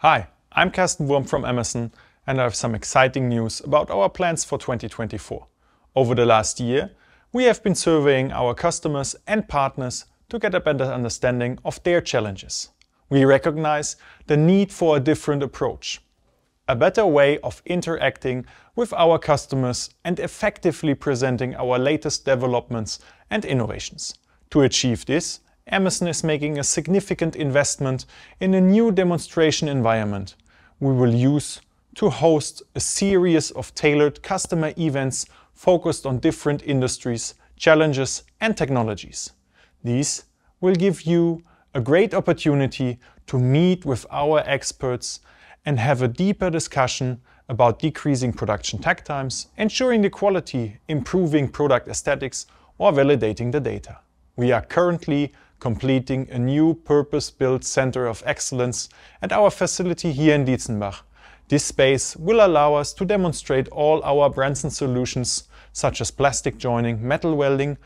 Hi, I'm Carsten Wurm from Emerson and I have some exciting news about our plans for 2024. Over the last year, we have been surveying our customers and partners to get a better understanding of their challenges. We recognize the need for a different approach, a better way of interacting with our customers and effectively presenting our latest developments and innovations. To achieve this, Emerson is making a significant investment in a new demonstration environment we will use to host a series of tailored customer events focused on different industries, challenges, and technologies. These will give you a great opportunity to meet with our experts and have a deeper discussion about decreasing production takt times, ensuring the quality, improving product aesthetics, or validating the data. We are currently completing a new purpose-built center of excellence at our facility here in Dietzenbach. This space will allow us to demonstrate all our Branson solutions, such as plastic joining, metal welding,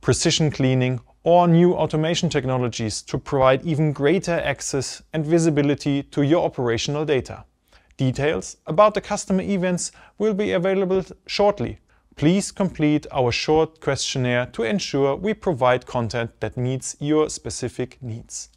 precision cleaning, or new automation technologies to provide even greater access and visibility to your operational data. Details about the customer events will be available shortly. Please complete our short questionnaire to ensure we provide content that meets your specific needs.